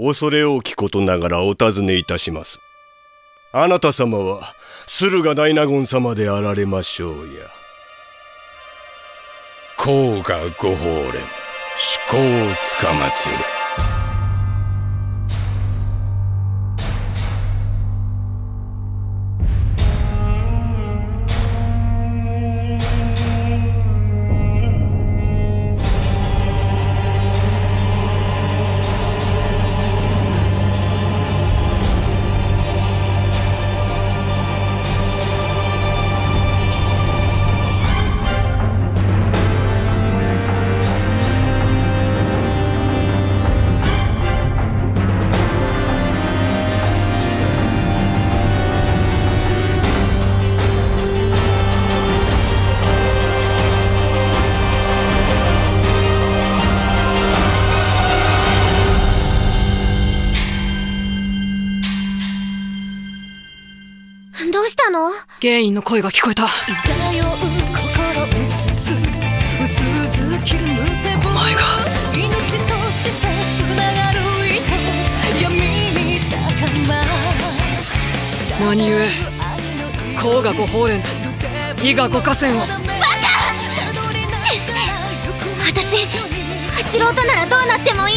恐れ多きことながらお尋ねいたします。あなた様は駿河大納言様であられましょうや。甲賀御法蓮思考をつかまつるしたの？ゲインの声が聞こえた。お前が何故甲賀御法蓮と伊賀五河川を。私八郎とならどうなってもいい。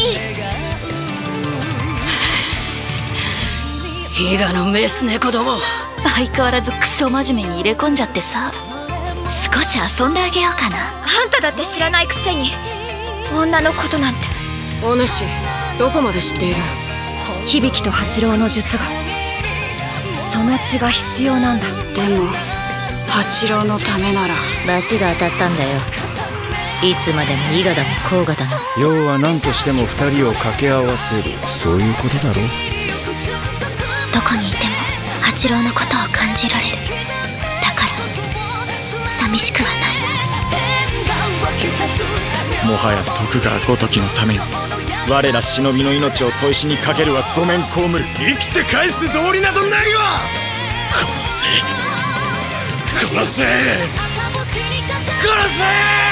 伊賀のメス猫ども相変わらずクソ真面目に入れ込んじゃってさ。少し遊んであげようかな。あんただって知らないくせに女のことなんて。お主どこまで知っている？響と八郎の術が。その血が必要なんだ。でも八郎のためなら。罰が当たったんだよ。いつまでも伊賀だの甲賀だの。要は何としても二人を掛け合わせる。そういうことだろどこにいても郎のことを感じられる。だから寂しくはない。もはや徳川ごときのために我ら忍びの命を砥石にかけるはごめん被る。生きて返す道理などないわ。殺せ。殺せ。殺せ。